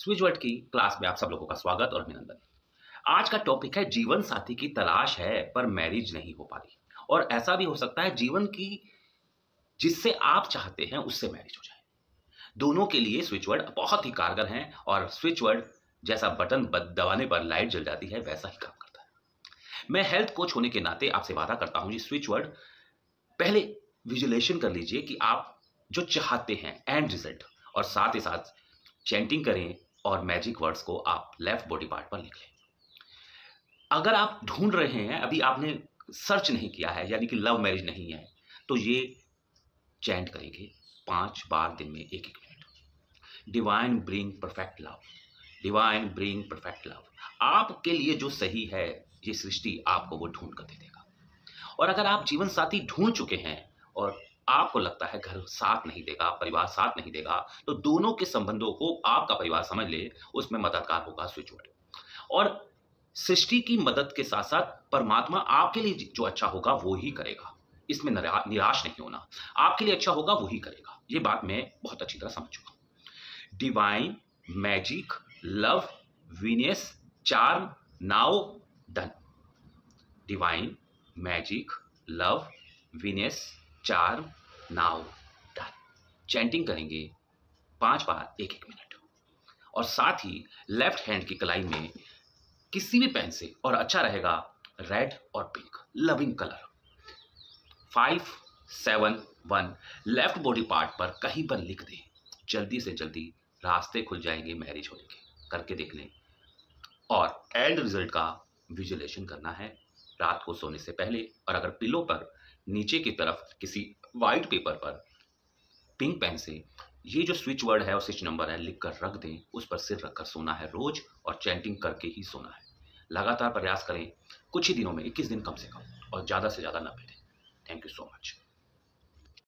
Switch word की class में आप सब लोगों का स्वागत और अभिनंदन। आज का टॉपिक है, जीवन साथी की तलाश है, पर मैरिज नहीं हो पा रही और ऐसा भी हो सकता है, जीवन की जिससे आप चाहते हैं, उससे मैरिज हो जाए। दोनों के लिए स्विच वर्ड बहुत ही कारगर हैं और स्विच वर्ड जैसा बटन दबाने पर लाइट जल जाती है, वैसा ही काम करता है। मैं हेल्थ कोच होने के नाते आपसे वादा करता हूँ ये स्विच वर्ड पहले विजुलेशन कर लीजिए कि आप जो चाहते हैं एंड रिज़ल्ट और साथ ही साथ चैंटिंग करें और मैजिक वर्ड्स को आप लेफ़्ट बॉडी पार्ट पर लिख लें। अगर आप ढूंढ रहे हैं, अभी आपने सर्च नहीं किया है, यानी कि लव मैरिज नहीं है तो ये चैंट करेंगे पाँच बार दिन में एक एक minute divine bring perfect love divine bring perfect love आपके लिए जो सही है, ये सृष्टि आपको वो ढूंढ कर दे देगा। और अगर आप जीवन साथी ढूंढ चुके हैं और आपको लगता है घर साथ नहीं देगा, परिवार साथ नहीं देगा तो दोनों के संबंधों को आपका परिवार समझ ले, उसमें मददगार होगा स्विच वर्ड और सृष्टि की मदद के साथ साथ परमात्मा आपके लिए जो अच्छा होगा वो ही करेगा। इसमें निराश नहीं होना। आपके लिए अच्छा होगा वही करेगा। ये बात मैं बहुत अच्छी तरह समझ चुका divine magic love Venus charm now done divine magic love Venus charm now done chanting करेंगे पाँच बार, एक एक मिनट। और साथ ही लेफ़्ट हैंड की कलाई में किसी भी पेन से, और अच्छा रहेगा रेड और pink, loving colour. Five, seven, one, left body part पर कहीं पर लिख दें। जल्दी से जल्दी रास्ते खुल जाएँगे मैरिज होने के, करके देख लें। और एंड रिज़ल्ट का विजुलेशन करना है। रात को सोने से पहले और अगर पिलो पर, नीचे की तरफ़ किसी वाइट पेपर पर पिंक पेन से ये जो स्विच वर्ड है और स्विच नंबर है लिख कर रख दें, उस पर सिर रखकर सोना है रोज और चैंटिंग करके ही सोना है। लगातार प्रयास करें, कुछ ही दिनों में 21 दिन कम से कम और ज़्यादा से ज़्यादा न भेजें। Thank you so much